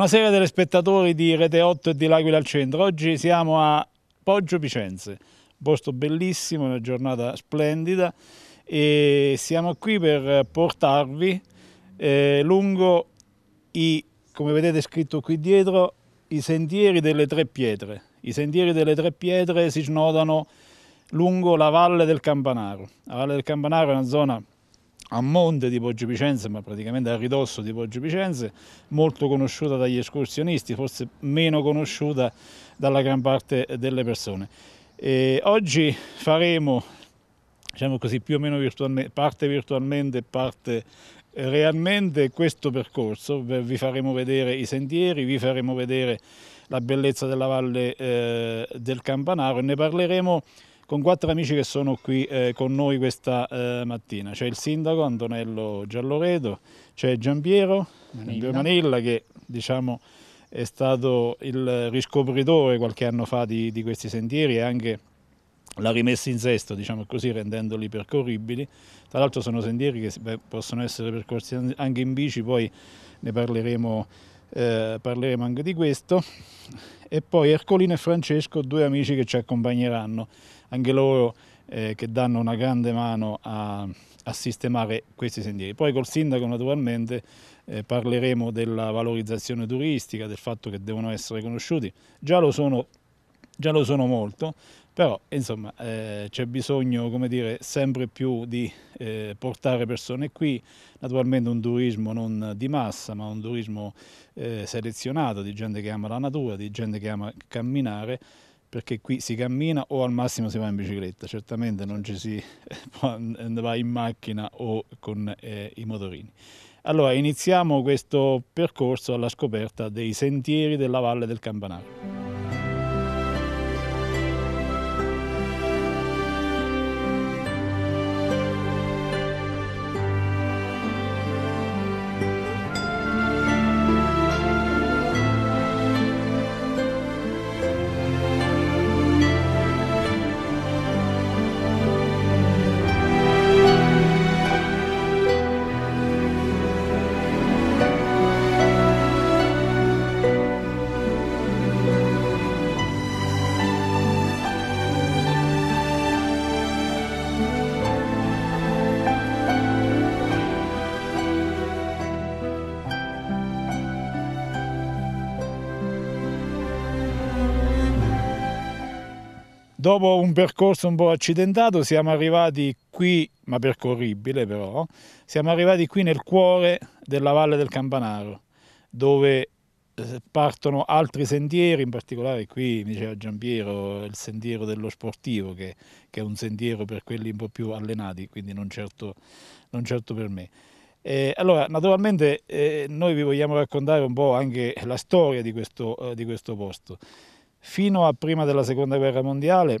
Buonasera telespettatori di Rete 8 e di L'Aquila al Centro. Oggi siamo a Poggio Picenze, posto bellissimo, una giornata splendida e siamo qui per portarvi eh, lungo i, come vedete scritto qui dietro, i sentieri delle tre pietre. I sentieri delle tre pietre si snodano lungo la Valle del Campanaro. La Valle del Campanaro è una zona a monte di Poggio Picenze, ma praticamente a ridosso di Poggio Picenze, molto conosciuta dagli escursionisti, forse meno conosciuta dalla gran parte delle persone. E oggi faremo, diciamo così, più o meno virtualmente, parte virtualmente e parte realmente questo percorso, vi faremo vedere i sentieri, vi faremo vedere la bellezza della valle eh, del Campanaro e ne parleremo con quattro amici che sono qui eh, con noi questa eh, mattina. C'è il sindaco Antonello Gialloredo, c'è Giampiero Manilla. Manilla che diciamo, è stato il riscopritore qualche anno fa di, di questi sentieri e anche l'ha rimessa in sesto, diciamo così, rendendoli percorribili. Tra l'altro sono sentieri che beh, possono essere percorsi anche in bici, poi ne parleremo, eh, parleremo anche di questo. E poi Ercolino e Francesco, due amici che ci accompagneranno anche loro eh, che danno una grande mano a, a, sistemare questi sentieri. Poi col sindaco naturalmente eh, parleremo della valorizzazione turistica, del fatto che devono essere conosciuti, già lo sono, già lo sono molto, però insomma eh, c'è bisogno come dire, sempre più di eh, portare persone qui, naturalmente un turismo non di massa ma un turismo eh, selezionato di gente che ama la natura, di gente che ama camminare perché qui si cammina o al massimo si va in bicicletta, certamente non ci si va in macchina o con eh, i motorini. Allora iniziamo questo percorso alla scoperta dei sentieri della Valle del Campanaro. Dopo un percorso un po' accidentato siamo arrivati qui, ma percorribile però, siamo arrivati qui nel cuore della Valle del Campanaro, dove eh, partono altri sentieri, in particolare qui mi diceva Giampiero il sentiero dello sportivo che, che, è un sentiero per quelli un po' più allenati, quindi non certo, non certo per me. Eh, allora, naturalmente eh, noi vi vogliamo raccontare un po' anche la storia di questo, eh, di questo posto. Fino a prima della seconda guerra mondiale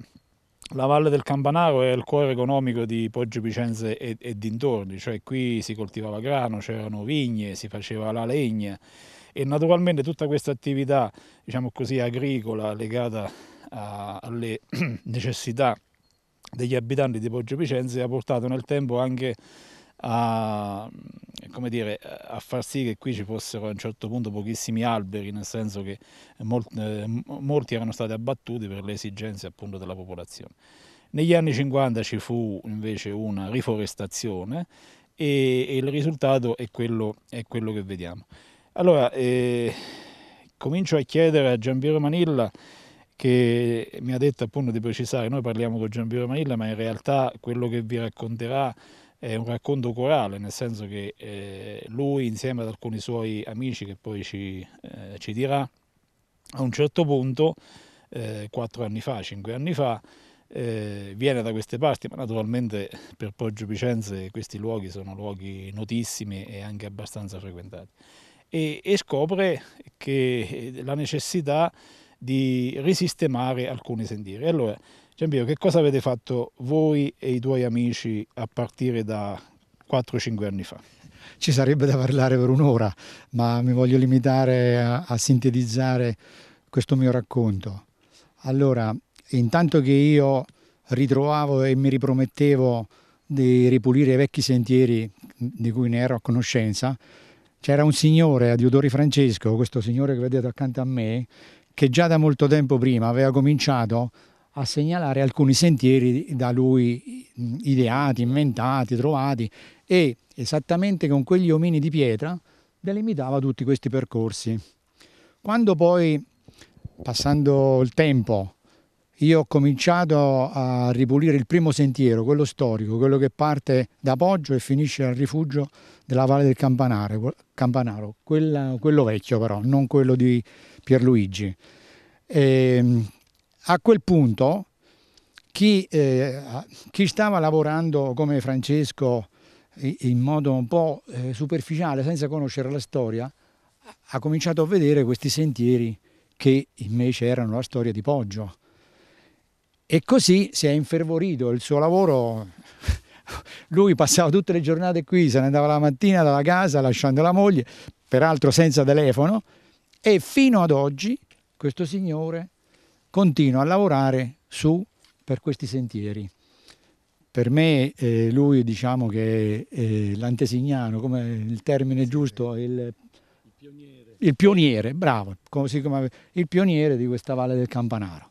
la Valle del Campanaro è il cuore economico di Poggio Picenze e, e dintorni, cioè qui si coltivava grano, c'erano vigne, si faceva la legna e naturalmente tutta questa attività diciamo così, agricola legata a, alle necessità degli abitanti di Poggio Picenze ha portato nel tempo anche a, dire, a, far sì che qui ci fossero a un certo punto pochissimi alberi, nel senso che molti, eh, molti erano stati abbattuti per le esigenze appunto della popolazione. Negli anni 50 ci fu invece una riforestazione e, e il risultato è quello, è quello, che vediamo. Allora, eh, comincio a chiedere a Giampiero Manilla che mi ha detto appunto di precisare, noi parliamo con Giampiero Manilla, ma in realtà quello che vi racconterà è un racconto corale, nel senso che eh, lui insieme ad alcuni suoi amici che poi ci, eh, ci dirà, a un certo punto, eh, quattro anni fa, cinque anni fa, eh, viene da queste parti, ma naturalmente per Poggio Picenze questi luoghi sono luoghi notissimi e anche abbastanza frequentati. E, e scopre che la necessità di risistemare alcuni sentieri. Allora, Giambio, che cosa avete fatto voi e i tuoi amici a partire da 4-5 anni fa? Ci sarebbe da parlare per un'ora, ma mi voglio limitare a, a sintetizzare questo mio racconto. Allora, intanto che io ritrovavo e mi ripromettevo di ripulire i vecchi sentieri di cui ne ero a conoscenza, c'era un signore, Adiutori Francesco, questo signore che vedete accanto a me, che già da molto tempo prima aveva cominciato a segnalare alcuni sentieri da lui ideati, inventati, trovati e esattamente con quegli omini di pietra delimitava tutti questi percorsi. Quando poi, passando il tempo, io ho cominciato a ripulire il primo sentiero, quello storico, quello che parte da Poggio e finisce al rifugio della Valle del Campanaro, Campanaro quella, quello vecchio però, non quello di Pierluigi. E, ehm, a quel punto chi, eh, chi, stava lavorando come Francesco in modo un po' eh, superficiale, senza conoscere la storia, ha cominciato a vedere questi sentieri che invece erano la storia di Poggio. E così si è infervorito il suo lavoro. Lui passava tutte le giornate qui, se ne andava la mattina dalla casa lasciando la moglie, peraltro senza telefono, e fino ad oggi questo signore continua a lavorare su per questi sentieri. Per me eh, lui diciamo che è l'antesignano, come il termine giusto, il, il, pioniere. il pioniere, bravo, così come il pioniere di questa Valle del Campanaro.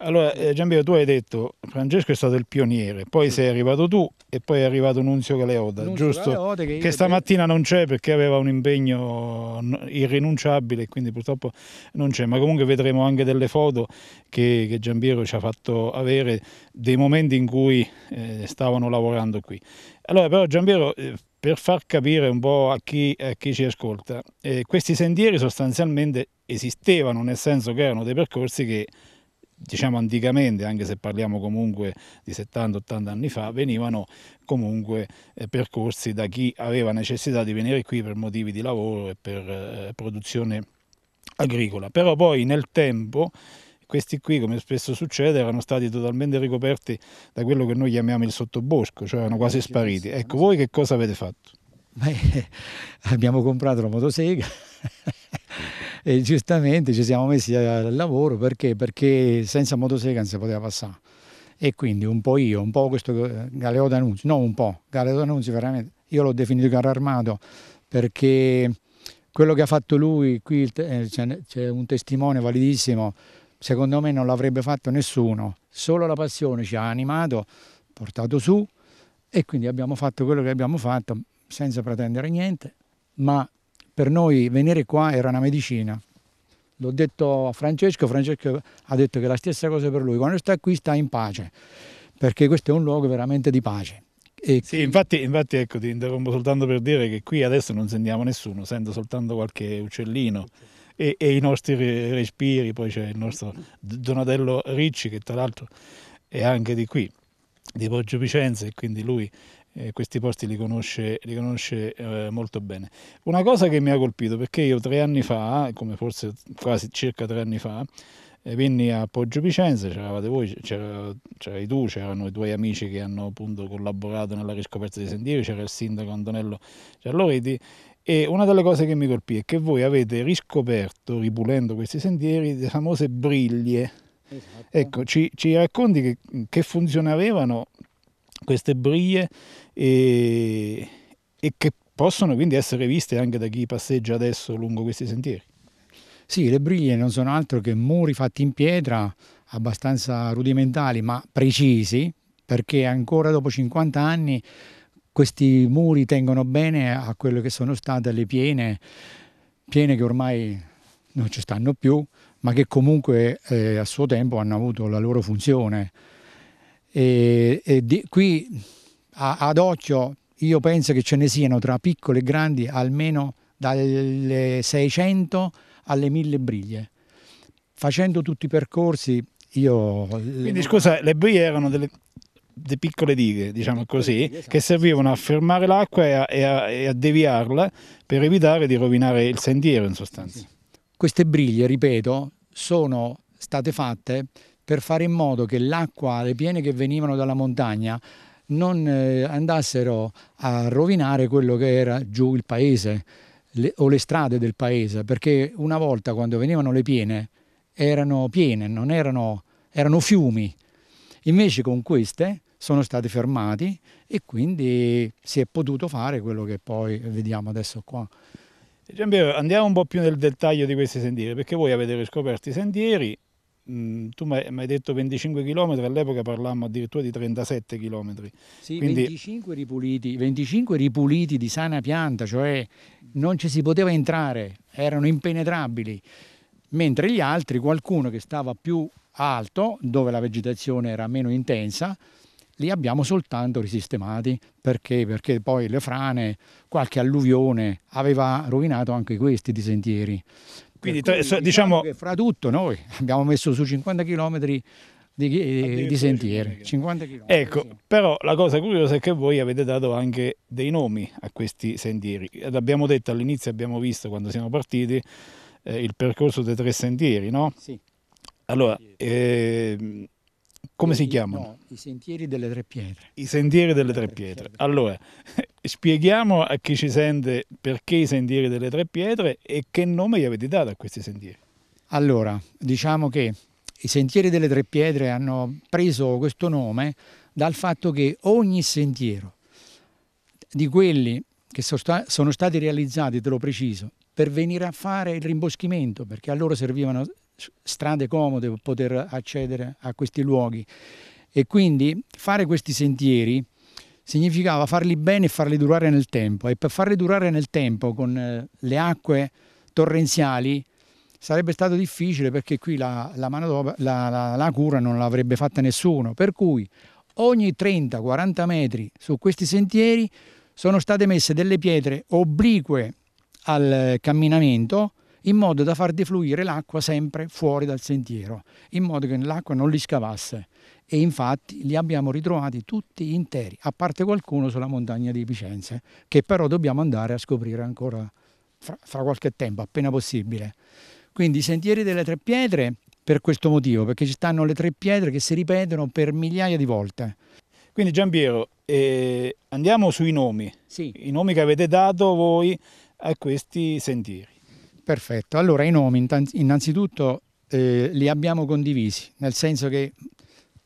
Allora, eh, Giampiero, tu hai detto Francesco è stato il pioniere, poi sei arrivato tu e poi è arrivato Nunzio Galeoda, Nunzio giusto? Galeote che, che stamattina non c'è perché aveva un impegno irrinunciabile e quindi purtroppo non c'è, ma comunque vedremo anche delle foto che, che Giampiero ci ha fatto avere dei momenti in cui eh, stavano lavorando qui. Allora, però Giampiero, eh, per far capire un po' a chi, a chi ci ascolta, eh, questi sentieri sostanzialmente esistevano, nel senso che erano dei percorsi che diciamo anticamente, anche se parliamo comunque di 70-80 anni fa, venivano comunque eh, percorsi da chi aveva necessità di venire qui per motivi di lavoro e per eh, produzione agricola. Però poi nel tempo questi qui, come spesso succede, erano stati totalmente ricoperti da quello che noi chiamiamo il sottobosco, cioè erano quasi spariti. Ecco, voi che cosa avete fatto? Beh, abbiamo comprato la motosega e giustamente ci siamo messi al lavoro perché? Perché senza motosega non si poteva passare. E quindi un po' io, un po' questo Galeo D'Annunzio, no un po', Galeo D'Annunzio veramente, io l'ho definito carro armato perché quello che ha fatto lui, qui eh, c'è un testimone validissimo, secondo me non l'avrebbe fatto nessuno, solo la passione ci ha animato, portato su e quindi abbiamo fatto quello che abbiamo fatto senza pretendere niente, ma per noi venire qua era una medicina. L'ho detto a Francesco, Francesco ha detto che la stessa cosa per lui, quando sta qui sta in pace, perché questo è un luogo veramente di pace. E sì, infatti, infatti ecco, ti interrompo soltanto per dire che qui adesso non sentiamo nessuno, sento soltanto qualche uccellino e, e i nostri respiri, poi c'è il nostro Donatello Ricci che tra l'altro è anche di qui, di Poggio Vicenza e quindi lui eh, questi posti li conosce, li conosce eh, molto bene. Una cosa che mi ha colpito, perché io tre anni fa, come forse quasi circa tre anni fa, eh, venni a Poggio Vicenza, c'eravate voi, c'erai tu, c'erano i tuoi amici che hanno appunto collaborato nella riscoperta dei sentieri, c'era il sindaco Antonello Gialloreti e una delle cose che mi colpì è che voi avete riscoperto, ripulendo questi sentieri, le famose briglie. Esatto. Ecco, ci, ci racconti che, che funzione avevano queste briglie e, e che possono quindi essere viste anche da chi passeggia adesso lungo questi sentieri. Sì, le briglie non sono altro che muri fatti in pietra, abbastanza rudimentali ma precisi, perché ancora dopo 50 anni questi muri tengono bene a quello che sono state le piene, piene che ormai non ci stanno più, ma che comunque eh, a suo tempo hanno avuto la loro funzione. E, e di, qui a, ad occhio io penso che ce ne siano tra piccole e grandi almeno dalle 600 alle 1000 briglie. Facendo tutti i percorsi io... Quindi scusa, le briglie erano delle, delle piccole dighe, diciamo così, esatto. che servivano a fermare l'acqua e e a, deviarla per evitare di rovinare il sentiero in sostanza. Queste briglie, ripeto, sono state fatte per fare in modo che l'acqua, le piene che venivano dalla montagna non eh, andassero a rovinare quello che era giù il paese le, o le strade del paese, perché una volta quando venivano le piene erano piene, non erano, erano fiumi. Invece con queste sono stati fermati e quindi si è potuto fare quello che poi vediamo adesso qua. Andiamo un po' più nel dettaglio di questi sentieri, perché voi avete riscoperto i sentieri, mm, tu mi hai detto 25 km, all'epoca parlammo addirittura di 37 km. Sì, Quindi... 25, ripuliti, 25 ripuliti di sana pianta, cioè non ci si poteva entrare, erano impenetrabili, mentre gli altri, qualcuno che stava più alto, dove la vegetazione era meno intensa, li abbiamo soltanto risistemati perché? perché poi le frane, qualche alluvione aveva rovinato anche questi di sentieri. Quindi cui, diciamo, diciamo che fra tutto noi abbiamo messo su 50 km di, di sentieri. 50 km, ecco, sì. però la cosa curiosa è che voi avete dato anche dei nomi a questi sentieri. L'abbiamo detto all'inizio, abbiamo visto quando siamo partiti eh, il percorso dei tre sentieri, no? Sì. Allora, eh, come si chiamano? No, I sentieri delle tre pietre. I sentieri delle tre pietre. Allora, spieghiamo a chi ci sente perché i sentieri delle tre pietre e che nome gli avete dato a questi sentieri. Allora, diciamo che i sentieri delle tre pietre hanno preso questo nome dal fatto che ogni sentiero di quelli che sono stati realizzati, te lo preciso, per venire a fare il rimboschimento, perché a loro servivano strade comode per poter accedere a questi luoghi. E quindi fare questi sentieri significava farli bene e farli durare nel tempo. E per farli durare nel tempo con eh, le acque torrenziali sarebbe stato difficile perché qui la, la, la, la, la cura non l'avrebbe fatta nessuno. Per cui ogni 30-40 metri su questi sentieri sono state messe delle pietre oblique al camminamento in modo da far defluire l'acqua sempre fuori dal sentiero, in modo che l'acqua non li scavasse. E infatti li abbiamo ritrovati tutti interi, a parte qualcuno sulla montagna di Vicenze, che però dobbiamo andare a scoprire ancora fra, fra qualche tempo, appena possibile. Quindi i sentieri delle tre pietre per questo motivo, perché ci stanno le tre pietre che si ripetono per migliaia di volte. Quindi Giampiero, eh, andiamo sui nomi, sì. i nomi che avete dato voi a questi sentieri. Perfetto, allora i nomi innanzitutto eh, li abbiamo condivisi, nel senso che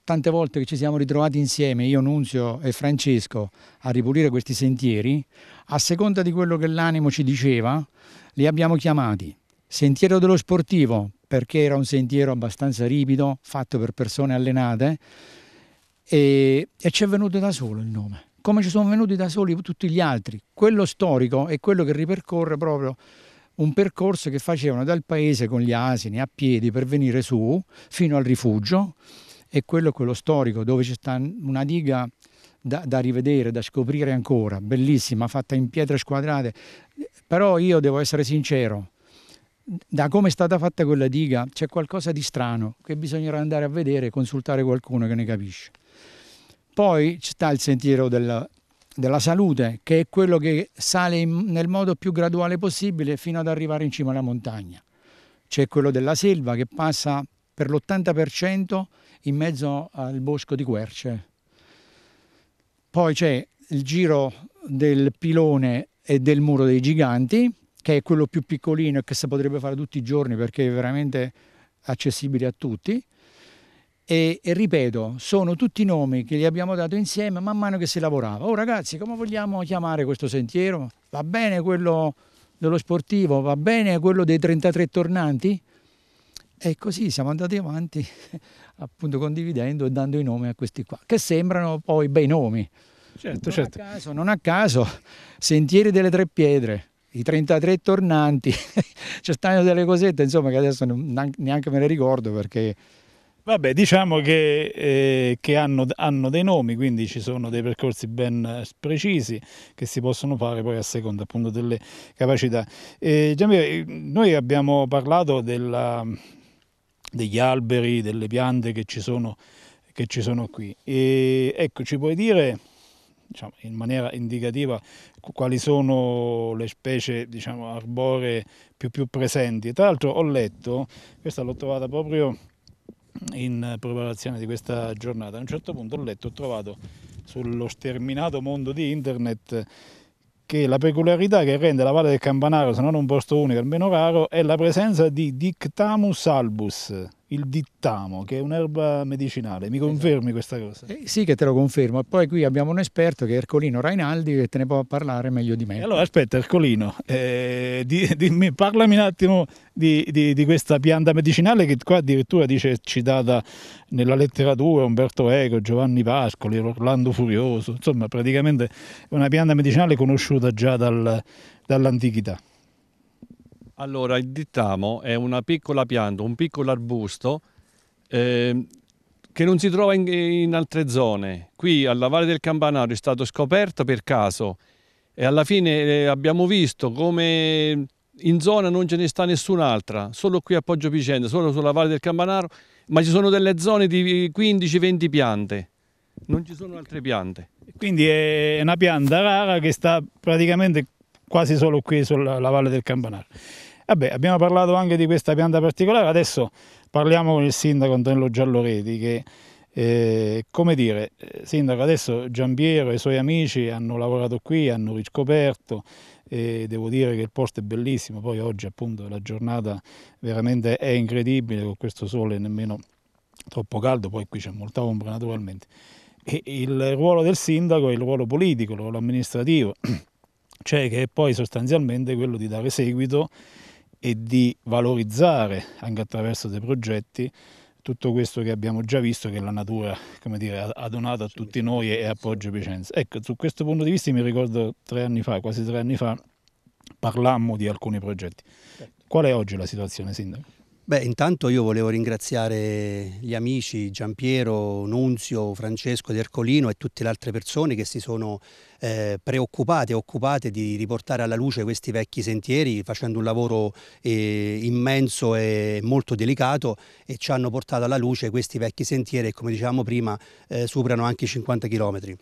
tante volte che ci siamo ritrovati insieme, io, Nunzio e Francesco, a ripulire questi sentieri, a seconda di quello che l'animo ci diceva, li abbiamo chiamati Sentiero dello Sportivo, perché era un sentiero abbastanza ripido, fatto per persone allenate, e, e ci è venuto da solo il nome, come ci sono venuti da soli tutti gli altri. Quello storico è quello che ripercorre proprio un percorso che facevano dal paese con gli asini a piedi per venire su fino al rifugio e quello è quello storico dove c'è una diga da, da, rivedere, da scoprire ancora, bellissima, fatta in pietre squadrate, però io devo essere sincero, da come è stata fatta quella diga c'è qualcosa di strano che bisognerà andare a vedere e consultare qualcuno che ne capisce. Poi sta il sentiero del, della salute, che è quello che sale in, nel modo più graduale possibile fino ad arrivare in cima alla montagna. C'è quello della selva che passa per l'80% in mezzo al bosco di querce. Poi c'è il giro del pilone e del muro dei giganti, che è quello più piccolino e che si potrebbe fare tutti i giorni perché è veramente accessibile a tutti. E, e, ripeto, sono tutti nomi che gli abbiamo dato insieme man mano che si lavorava. Oh ragazzi, come vogliamo chiamare questo sentiero? Va bene quello dello sportivo? Va bene quello dei 33 tornanti? E così siamo andati avanti, appunto condividendo e dando i nomi a questi qua, che sembrano poi bei nomi. Certo, non, certo. A caso, non a caso, Sentieri delle Tre Pietre, i 33 tornanti, ci stanno delle cosette, insomma, che adesso neanche me le ricordo perché Vabbè, diciamo che, eh, che hanno, hanno, dei nomi, quindi ci sono dei percorsi ben eh, precisi che si possono fare poi a seconda appunto delle capacità. Eh, noi abbiamo parlato della, degli alberi, delle piante che ci sono, che ci sono qui. E, ecco, ci puoi dire diciamo, in maniera indicativa quali sono le specie diciamo, arboree più, più presenti? Tra l'altro ho letto, questa l'ho trovata proprio in preparazione di questa giornata. A un certo punto ho letto, ho trovato sullo sterminato mondo di internet che la peculiarità che rende la Valle del Campanaro, se non un posto unico, almeno raro, è la presenza di Dictamus albus, il dittamo, che è un'erba medicinale. Mi confermi esatto. questa cosa? Eh, sì che te lo confermo. E poi qui abbiamo un esperto che è Ercolino Rainaldi che te ne può parlare meglio di me. E allora aspetta Ercolino, eh, di, dimmi, parlami un attimo di, di, di, questa pianta medicinale che qua addirittura dice citata nella letteratura Umberto Eco, Giovanni Pascoli, Orlando Furioso, insomma praticamente è una pianta medicinale conosciuta già dal, dall'antichità. Allora, il dittamo è una piccola pianta, un piccolo arbusto eh, che non si trova in, in, altre zone. Qui alla Valle del Campanario è stato scoperto per caso e alla fine eh, abbiamo visto come in zona non ce ne sta nessun'altra, solo qui a Poggio Picenza, solo sulla Valle del Campanario, ma ci sono delle zone di 15-20 piante, non ci sono altre piante. Quindi è una pianta rara che sta praticamente quasi solo qui sulla Valle del Campanario. Vabbè, abbiamo parlato anche di questa pianta particolare, adesso parliamo con il sindaco Antonello Gialloreti che, eh, come dire, eh, sindaco, adesso Giampiero e i suoi amici hanno lavorato qui, hanno riscoperto, e devo dire che il posto è bellissimo, poi oggi appunto la giornata veramente è incredibile con questo sole nemmeno troppo caldo, poi qui c'è molta ombra naturalmente. E il ruolo del sindaco è il ruolo politico, il ruolo amministrativo, cioè che è poi sostanzialmente quello di dare seguito e di valorizzare anche attraverso dei progetti tutto questo che abbiamo già visto che la natura dire, ha donato a tutti noi e a Poggio Picenza. Ecco, su questo punto di vista mi ricordo tre anni fa, quasi tre anni fa, parlammo di alcuni progetti. Certo. Qual è oggi la situazione, Sindaco? Beh, intanto io volevo ringraziare gli amici Giampiero, Nunzio, Francesco ed Ercolino e tutte le altre persone che si sono eh, preoccupate e occupate di riportare alla luce questi vecchi sentieri facendo un lavoro eh, immenso e molto delicato e ci hanno portato alla luce questi vecchi sentieri che come dicevamo prima eh, superano anche i 50 km.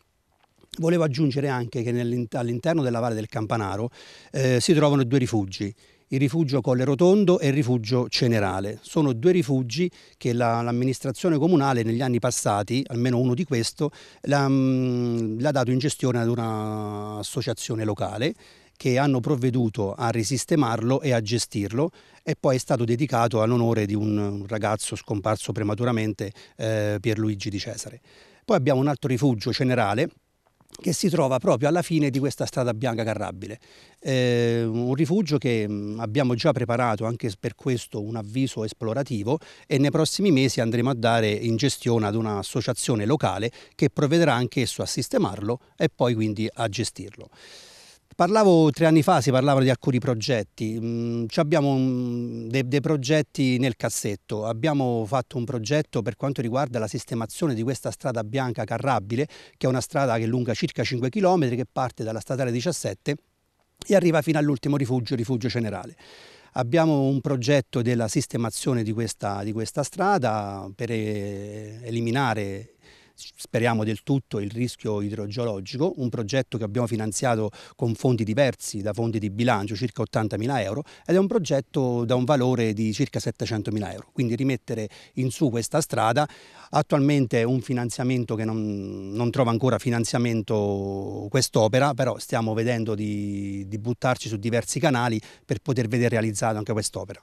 Volevo aggiungere anche che all'interno della Valle del Campanaro eh, si trovano due rifugi il rifugio Colle Rotondo e il rifugio Cenerale. Sono due rifugi che la, l'amministrazione comunale negli anni passati, almeno uno di questo, l'ha, mm, dato in gestione ad un'associazione locale che hanno provveduto a risistemarlo e a gestirlo e poi è stato dedicato all'onore di un ragazzo scomparso prematuramente, eh, Pierluigi di Cesare. Poi abbiamo un altro rifugio Cenerale che si trova proprio alla fine di questa strada bianca carrabile. Eh, un rifugio che mm, abbiamo già preparato anche per questo un avviso esplorativo e nei prossimi mesi andremo a dare in gestione ad un'associazione locale che provvederà anch'esso a sistemarlo e poi quindi a gestirlo. Parlavo tre anni fa, si parlavano di alcuni progetti, mm, abbiamo dei, dei, progetti nel cassetto, abbiamo fatto un progetto per quanto riguarda la sistemazione di questa strada bianca carrabile, che è una strada che è lunga circa 5 km, che parte dalla statale 17 e arriva fino all'ultimo rifugio, rifugio generale. Abbiamo un progetto della sistemazione di questa, di questa strada per eh, eliminare speriamo del tutto il rischio idrogeologico, un progetto che abbiamo finanziato con fondi diversi da fondi di bilancio, circa 80 mila euro, ed è un progetto da un valore di circa 700 mila euro. Quindi rimettere in su questa strada, attualmente è un finanziamento che non, non trova ancora finanziamento quest'opera, però stiamo vedendo di, di buttarci su diversi canali per poter vedere realizzata anche quest'opera.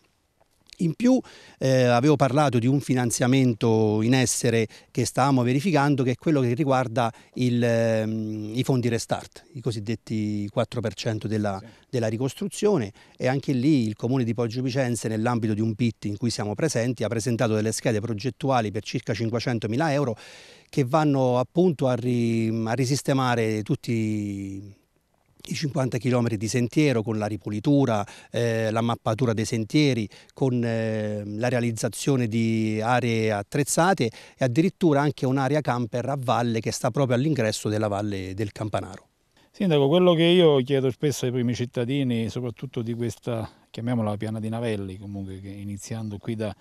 In più eh, avevo parlato di un finanziamento in essere che stavamo verificando che è quello che riguarda il, ehm, i fondi restart, i cosiddetti 4% della, della, ricostruzione. E anche lì il comune di Poggio Vicenze nell'ambito di un PIT in cui siamo presenti ha presentato delle schede progettuali per circa 500 mila euro che vanno appunto a, ri, a risistemare tutti i 50 km di sentiero con la ripulitura, eh, la mappatura dei sentieri, con eh, la realizzazione di aree attrezzate e addirittura anche un'area camper a valle che sta proprio all'ingresso della valle del Campanaro. Sindaco, quello che io chiedo spesso ai primi cittadini, soprattutto di questa, chiamiamola piana di Navelli, comunque iniziando qui da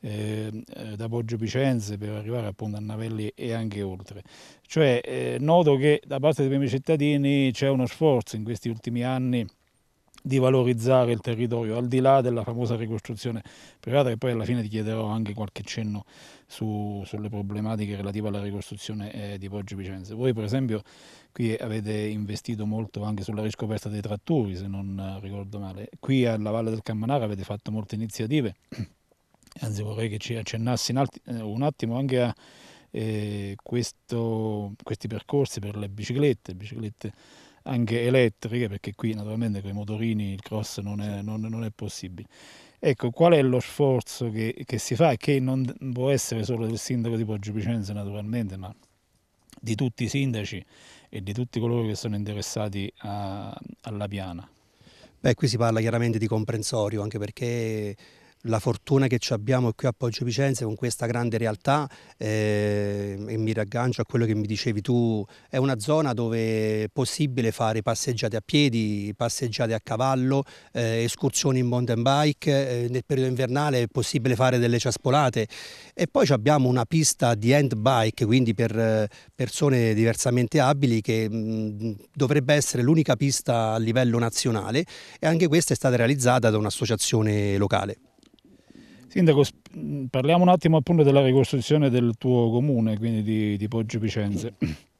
eh, da Poggio Picenze per arrivare appunto a Navelli e anche oltre. Cioè eh, noto che da parte dei primi cittadini c'è uno sforzo in questi ultimi anni di valorizzare il territorio, al di là della famosa ricostruzione privata, che poi alla fine ti chiederò anche qualche cenno su, sulle problematiche relative alla ricostruzione eh, di Poggio Picenze. Voi per esempio qui avete investito molto anche sulla riscoperta dei trattori, se non ricordo male. Qui alla Valle del Cammanara avete fatto molte iniziative anzi vorrei che ci accennassi un attimo anche a eh, questo, questi percorsi per le biciclette, biciclette anche elettriche, perché qui naturalmente con i motorini il cross non è, non, non è possibile. Ecco, qual è lo sforzo che, che, si fa e che non può essere solo del sindaco di Poggio Picenza naturalmente, ma di tutti i sindaci e di tutti coloro che sono interessati a, alla piana? Beh, qui si parla chiaramente di comprensorio, anche perché la fortuna che abbiamo qui a Poggio Picenze con questa grande realtà eh, e mi raggancio a quello che mi dicevi tu, è una zona dove è possibile fare passeggiate a piedi, passeggiate a cavallo, eh, escursioni in mountain bike, eh, nel periodo invernale è possibile fare delle ciaspolate e poi abbiamo una pista di hand bike, quindi per eh, persone diversamente abili che mh, dovrebbe essere l'unica pista a livello nazionale e anche questa è stata realizzata da un'associazione locale. Sindaco, parliamo un attimo appunto della ricostruzione del tuo comune, quindi di, di Poggio Picenze.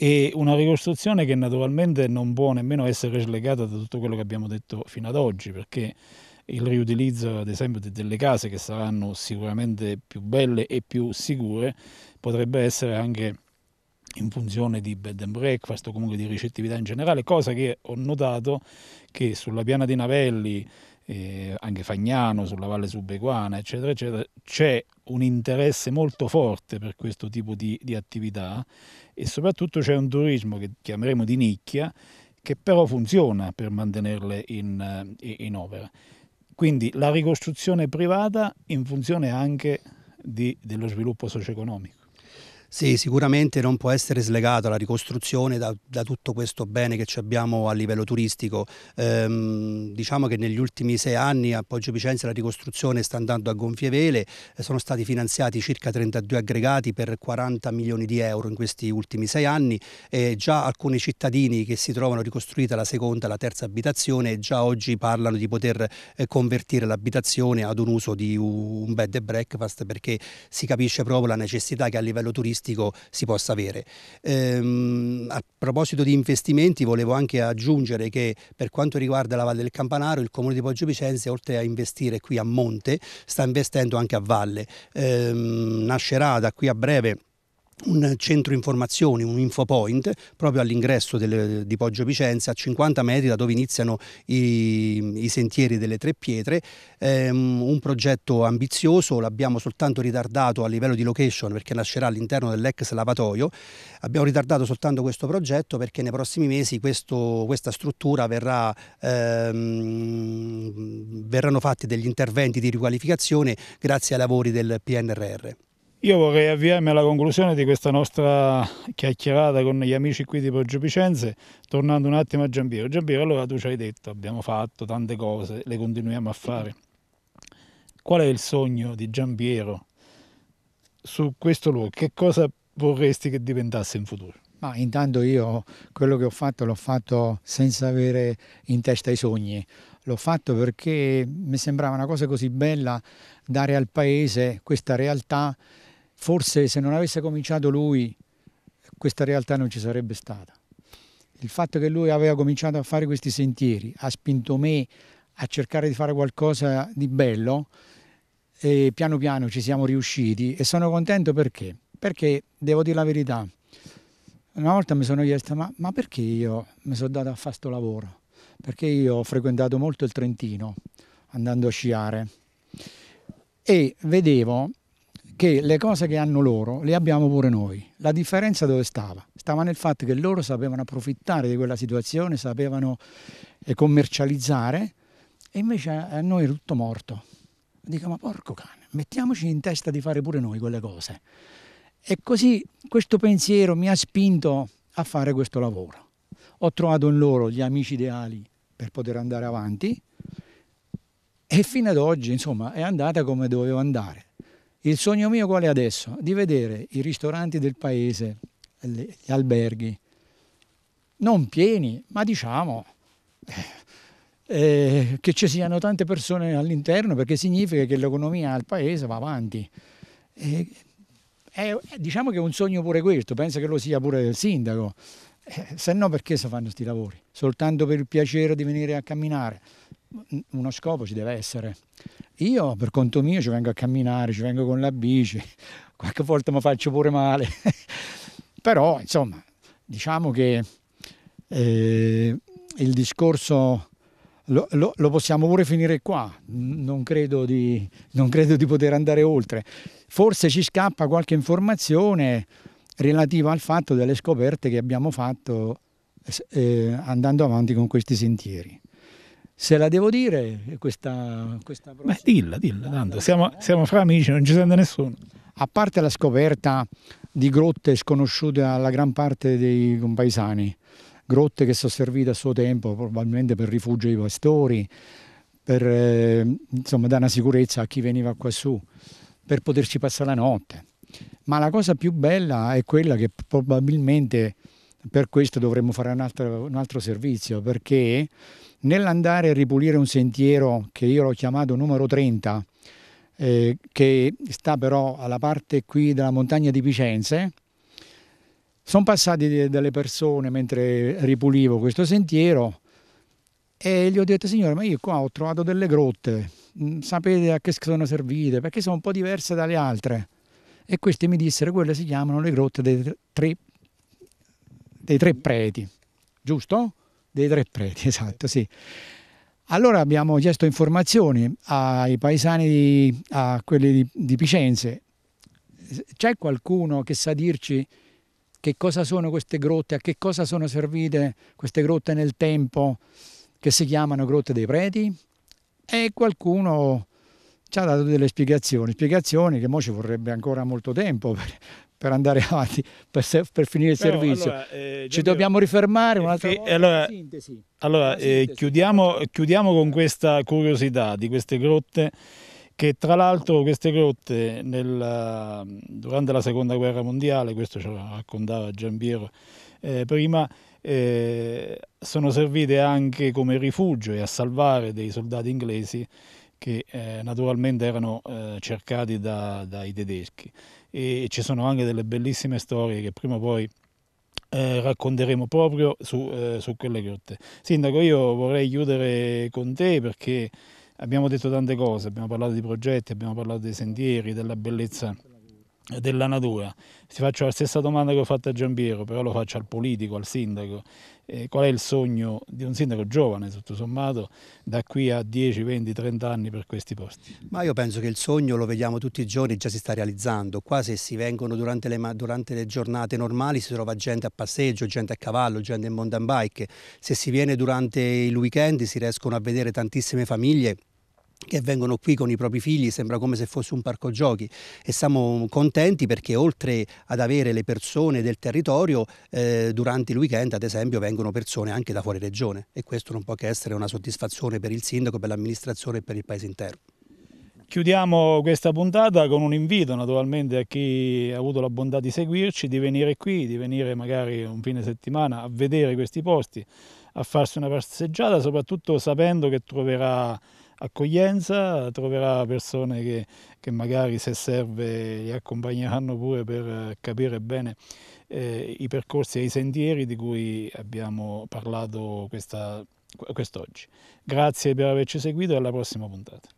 E una ricostruzione che naturalmente non può nemmeno essere slegata da tutto quello che abbiamo detto fino ad oggi, perché il riutilizzo ad esempio delle case che saranno sicuramente più belle e più sicure potrebbe essere anche in funzione di bed and breakfast o comunque di ricettività in generale, cosa che ho notato che sulla piana di Navelli eh, anche Fagnano, sulla Valle Subequana, eccetera, eccetera, c'è un interesse molto forte per questo tipo di, di attività e soprattutto c'è un turismo che chiameremo di nicchia, che però funziona per mantenerle in, eh, in opera. Quindi la ricostruzione privata in funzione anche di, dello sviluppo socio-economico. Sì, sicuramente non può essere slegata la ricostruzione da, da, tutto questo bene che abbiamo a livello turistico. Ehm, diciamo che negli ultimi sei anni a Poggio Picenza la ricostruzione sta andando a gonfie vele, eh, sono stati finanziati circa 32 aggregati per 40 milioni di euro in questi ultimi sei anni e già alcuni cittadini che si trovano ricostruita la seconda e la terza abitazione già oggi parlano di poter eh, convertire l'abitazione ad un uso di un bed and breakfast perché si capisce proprio la necessità che a livello turistico turistico si possa avere. Ehm, a proposito di investimenti volevo anche aggiungere che per quanto riguarda la Valle del Campanaro il Comune di Poggio Picenze oltre a investire qui a monte sta investendo anche a valle. Ehm, nascerà da qui a breve un centro informazioni, un infopoint proprio all'ingresso di Poggio Picenza a 50 metri da dove iniziano i, i sentieri delle Tre Pietre, ehm, un progetto ambizioso, l'abbiamo soltanto ritardato a livello di location perché nascerà all'interno dell'ex lavatoio, abbiamo ritardato soltanto questo progetto perché nei prossimi mesi questo, questa struttura verrà, ehm, verranno fatti degli interventi di riqualificazione grazie ai lavori del PNRR. Io vorrei avviarmi alla conclusione di questa nostra chiacchierata con gli amici qui di Poggio Picenze, tornando un attimo a Giampiero. Giampiero, allora tu ci hai detto, abbiamo fatto tante cose, le continuiamo a fare. Qual è il sogno di Giampiero su questo luogo? Che cosa vorresti che diventasse in futuro? Ma intanto io quello che ho fatto l'ho fatto senza avere in testa i sogni, l'ho fatto perché mi sembrava una cosa così bella dare al paese questa realtà Forse se non avesse cominciato lui questa realtà non ci sarebbe stata. Il fatto che lui aveva cominciato a fare questi sentieri ha spinto me a cercare di fare qualcosa di bello e piano piano ci siamo riusciti e sono contento perché? Perché devo dire la verità, una volta mi sono chiesto ma, ma perché io mi sono dato a fare questo lavoro? Perché io ho frequentato molto il Trentino andando a sciare e vedevo che le cose che hanno loro le abbiamo pure noi. La differenza dove stava? Stava nel fatto che loro sapevano approfittare di quella situazione, sapevano eh, commercializzare e invece a noi è tutto morto. Dico, ma porco cane, mettiamoci in testa di fare pure noi quelle cose. E così questo pensiero mi ha spinto a fare questo lavoro. Ho trovato in loro gli amici ideali per poter andare avanti e fino ad oggi, insomma, è andata come dovevo andare. Il sogno mio qual è adesso? Di vedere i ristoranti del paese, gli alberghi, non pieni, ma diciamo eh, eh, che ci siano tante persone all'interno perché significa che l'economia al paese va avanti. Eh, è, diciamo che è un sogno pure questo, penso che lo sia pure del sindaco. Eh, se no perché si fanno questi lavori? Soltanto per il piacere di venire a camminare. Uno scopo ci deve essere. Io per conto mio ci vengo a camminare, ci vengo con la bici, qualche volta mi faccio pure male, però insomma diciamo che eh, il discorso lo, lo, lo, possiamo pure finire qua, non credo, di, non credo di poter andare oltre. Forse ci scappa qualche informazione relativa al fatto delle scoperte che abbiamo fatto eh, andando avanti con questi sentieri. Se la devo dire, questa, questa prossima... Beh, dilla, dilla, tanto siamo, siamo fra amici, non ci sente nessuno. A parte la scoperta di grotte sconosciute alla gran parte dei compaesani, grotte che sono servite a suo tempo probabilmente per rifugio dei pastori, per eh, insomma, dare una sicurezza a chi veniva qua su, per poterci passare la notte. Ma la cosa più bella è quella che probabilmente per questo dovremmo fare un altro, un altro servizio, perché nell'andare a ripulire un sentiero che io l'ho chiamato numero 30, eh, che sta però alla parte qui della montagna di Picenze, sono passati delle persone mentre ripulivo questo sentiero e gli ho detto signore ma io qua ho trovato delle grotte, mm, sapete a che sono servite? Perché sono un po' diverse dalle altre. E questi mi dissero quelle si chiamano le grotte dei tre, dei tre preti, giusto? Dei tre preti, esatto, sì. Allora abbiamo chiesto informazioni ai paesani, di, a quelli di, di Picenze. C'è qualcuno che sa dirci che cosa sono queste grotte, a che cosa sono servite queste grotte nel tempo che si chiamano grotte dei preti? E qualcuno ci ha dato delle spiegazioni, spiegazioni che ora ci vorrebbe ancora molto tempo per, per andare avanti, per, per finire il Però, servizio. Allora, eh, ci dobbiamo rifermare un'altra volta. Allora, sintesi. allora eh, sintesi. Chiudiamo, chiudiamo con questa curiosità di queste grotte che tra l'altro queste grotte nel, durante la seconda guerra mondiale, questo ce lo raccontava Giampiero eh, prima, eh, sono servite anche come rifugio e a salvare dei soldati inglesi che eh, naturalmente erano eh, cercati da, dai tedeschi e ci sono anche delle bellissime storie che prima o poi eh, racconteremo proprio su, eh, su, quelle grotte. Sindaco, io vorrei chiudere con te perché abbiamo detto tante cose, abbiamo parlato di progetti, abbiamo parlato dei sentieri, della bellezza della natura. Ti faccio la stessa domanda che ho fatto a Giampiero, però lo faccio al politico, al sindaco. Eh, qual è il sogno di un sindaco giovane, tutto sommato, da qui a 10, 20, 30 anni per questi posti? Ma io penso che il sogno lo vediamo tutti i giorni, già si sta realizzando. Qua se si vengono durante le, durante le giornate normali si trova gente a passeggio, gente a cavallo, gente in mountain bike. Se si viene durante il weekend si riescono a vedere tantissime famiglie che vengono qui con i propri figli, sembra come se fosse un parco giochi e siamo contenti perché oltre ad avere le persone del territorio, eh, durante il weekend ad esempio vengono persone anche da fuori regione e questo non può che essere una soddisfazione per il sindaco, per l'amministrazione e per il paese intero. Chiudiamo questa puntata con un invito naturalmente a chi ha avuto la bontà di seguirci, di venire qui, di venire magari un fine settimana a vedere questi posti, a farsi una passeggiata, soprattutto sapendo che troverà accoglienza, troverà persone che, che magari se serve li accompagneranno pure per capire bene eh, i percorsi e i sentieri di cui abbiamo parlato quest'oggi. Grazie per averci seguito e alla prossima puntata.